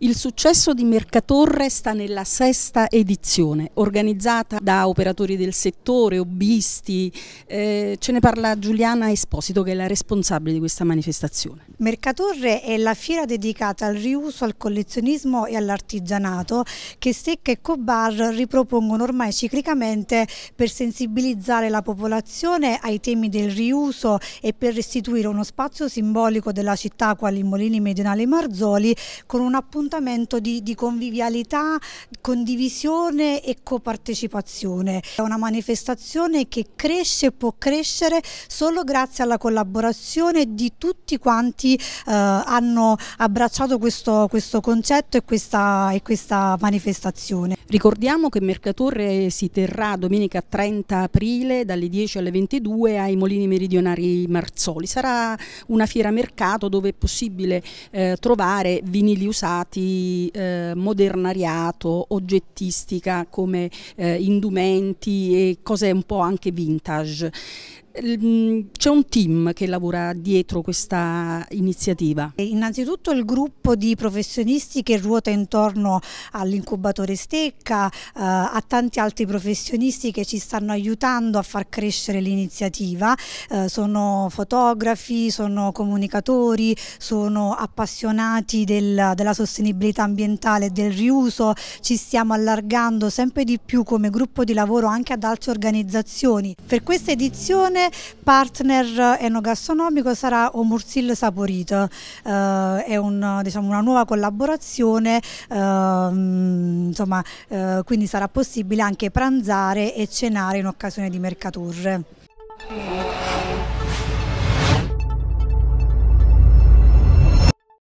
Il successo di Mercatorre sta nella sesta edizione, organizzata da operatori del settore, hobbisti. Eh, ce ne parla Giuliana Esposito, che è la responsabile di questa manifestazione. Mercatorre è la fiera dedicata al riuso, al collezionismo e all'artigianato che Stecca e Cobar ripropongono ormai ciclicamente per sensibilizzare la popolazione ai temi del riuso e per restituire uno spazio simbolico della città quali i Molini Meridionali Marzoli con un appuntamento appuntamento di, di convivialità, condivisione e copartecipazione. È una manifestazione che cresce e può crescere solo grazie alla collaborazione di tutti quanti eh, hanno abbracciato questo, questo concetto e questa, e questa manifestazione. Ricordiamo che Mercatorre si terrà domenica 30 aprile dalle 10 alle 22 ai Molini Meridionari Marzoli. Sarà una fiera mercato dove è possibile eh, trovare vinili usati arti, eh, modernariato, oggettistica come eh, indumenti e cose un po' anche vintage. Mm, c'è un team che lavora dietro questa iniziativa? Innanzitutto il gruppo di professionisti che ruota intorno all'incubatore Stecca, eh, a tanti altri professionisti che ci stanno aiutando a far crescere l'iniziativa, eh, sono fotografi, sono comunicatori, sono appassionati del, della sostenibilità ambientale e del riuso, ci stiamo allargando sempre di più come gruppo di lavoro anche ad altre organizzazioni. Per questa edizione partner enogastronomico sarà Omursil Saporito, eh, è un, diciamo, una nuova collaborazione, eh, insomma, eh, quindi sarà possibile anche pranzare e cenare in occasione di Mercaturre.